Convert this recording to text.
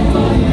Amen.